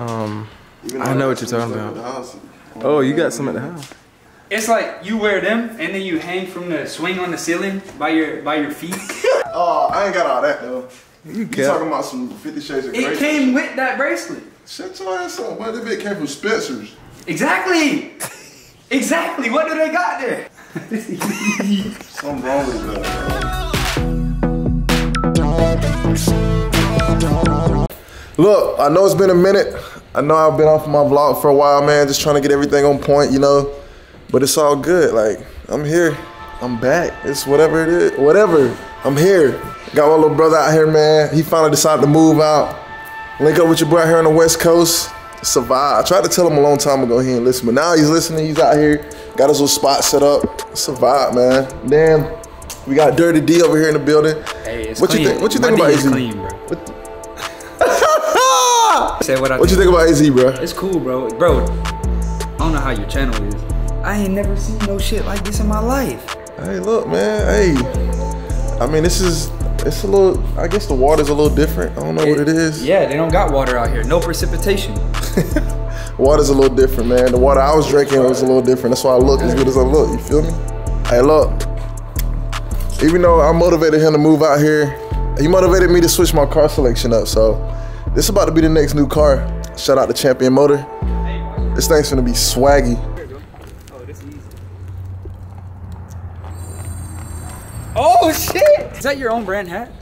Um, I know what you're talking about. oh, you got some at the house. It's like you wear them and then you hang from the swing on the ceiling by your by your feet. Oh, I ain't got all that though. You You kept. talking about some Fifty Shades of Grey? It came with that bracelet. Shut your ass up, man. That bit came from Spencer's. Exactly. Exactly. What do they got there? Something wrong with that. Look, I know it's been a minute. I know I've been off my vlog for a while, man. Just trying to get everything on point, you know. But it's all good. Like I'm here. I'm back. It's whatever it is. Whatever. I'm here. Got my little brother out here, man. He finally decided to move out. Link up with your boy out here on the West Coast. Survive. I tried to tell him a long time ago he ain't listen, but now he's listening. He's out here. Got his little spot set up. Survive, man. Damn. We got Dirty D over here in the building. Hey, it's What you think- what you My think D about What I What you think about AZ, bro? It's cool, bro. Bro, I don't know how your channel is. I ain't never seen no shit like this in my life. Hey, look, man. Hey, I mean, this is it's a little. I guess the water's a little different. I don't know what it is. Yeah, they don't got water out here. No precipitation. Water's a little different, man. The water I was drinking was a little different. That's why I look as good as I look. You feel me? Hey, look. Even though I motivated him to move out here, he motivated me to switch my car selection up. So this about to be the next new car. Shout out to Champion Motor. This thing's gonna be swaggy. Oh, this is easy. Oh shit! Is that your own brand hat?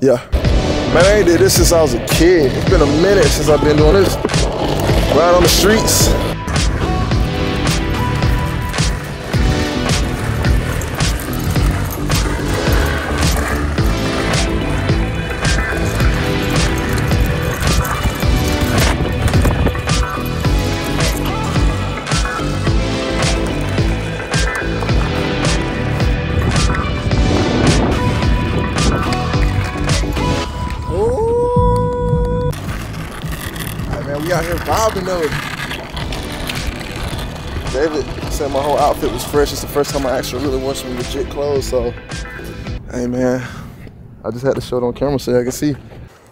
Yeah. Man, I ain't did this since I was a kid. It's been a minute since I've been doing this. Ride on the streets. Out here vibing though. David said my whole outfit was fresh. It's the first time I actually really wore some legit clothes. So, hey man, I just had to show it on camera so I can see.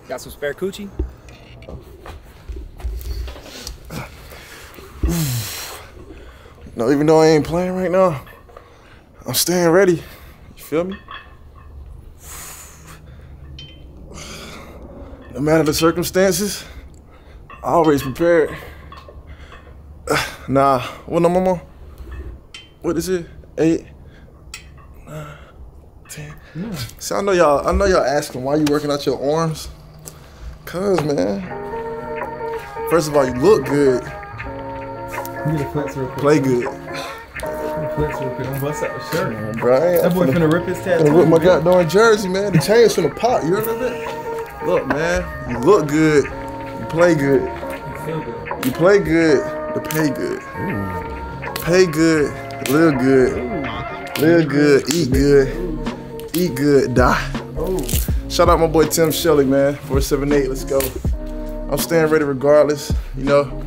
Got some spare coochie? No, even though I ain't playing right now, I'm staying ready. You feel me? No matter the circumstances, always prepared. Nah, what number more? What is it? Eight, nine, ten. See, I know y'all. I know y'all asking why you working out your arms. Cause man, first of all, you look good. You need a flex real quick. Play good. Flex real quick. I'm bust out the shirt. Bro, That boy I'm finna rip his tattoo. Rip my goddamn jersey, man. The chain's finna pop. You heard of it? Look, man. You look good. You play good. Feel good. You play good. To pay good. Pay good. Live good. Live good. Eat good. Eat good. Die. Shout out my boy Tim Shelley, man. 478. Let's go. I'm staying ready regardless. You know,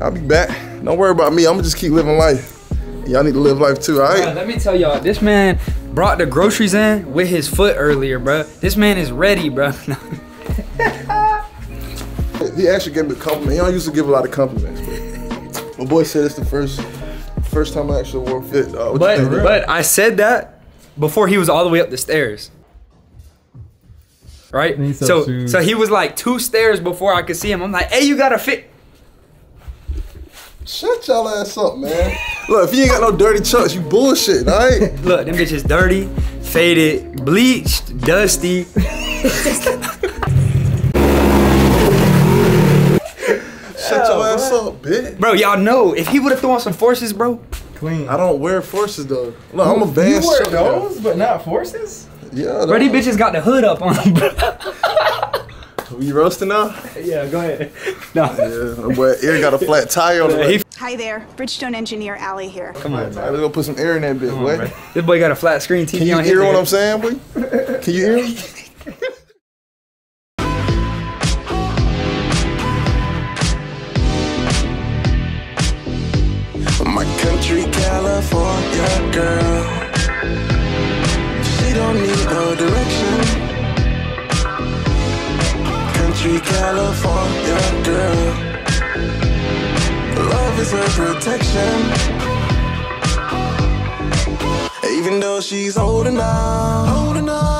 I'll be back. Don't worry about me. I'm gonna just keep living life. Y'all need to live life too, all Bruh, let me tell y'all, this man brought the groceries in with his foot earlier, bro. This man is ready, bro. He actually gave me a compliment. He don't used to give a lot of compliments. But my boy said it's the first first time I actually wore fit. Uh, but think? but I said that before he was all the way up the stairs. Right? So shoes. so he was like two stairs before I could see him. I'm like, hey, you gotta fit. Shut y'all ass up, man. Look, if you ain't got no dirty chucks, you bullshit, all right? Look, them bitches dirty, faded, bleached, dusty. Shut your ass up, bitch. Bro, y'all know if he would have thrown some forces, bro. Clean. I don't wear forces though. Look, I'm a You Vans wear chuck guy. those, but not forces? Yeah, Bro, these bitches got the hood up on them, bro. We roasting now? yeah, go ahead. No. Yeah, my boy Ear got a flat tire on the way. He, Hi there, Bridgestone engineer Allie here. come on, All right, let's go put some air in that bitch, boy. This boy got a flat screen TV Can you on hear what. I'm saying, boy? Can you hear me? California girl. She don't need no direction. Country California girl. love is her protection. Even though she's old enough, old enough.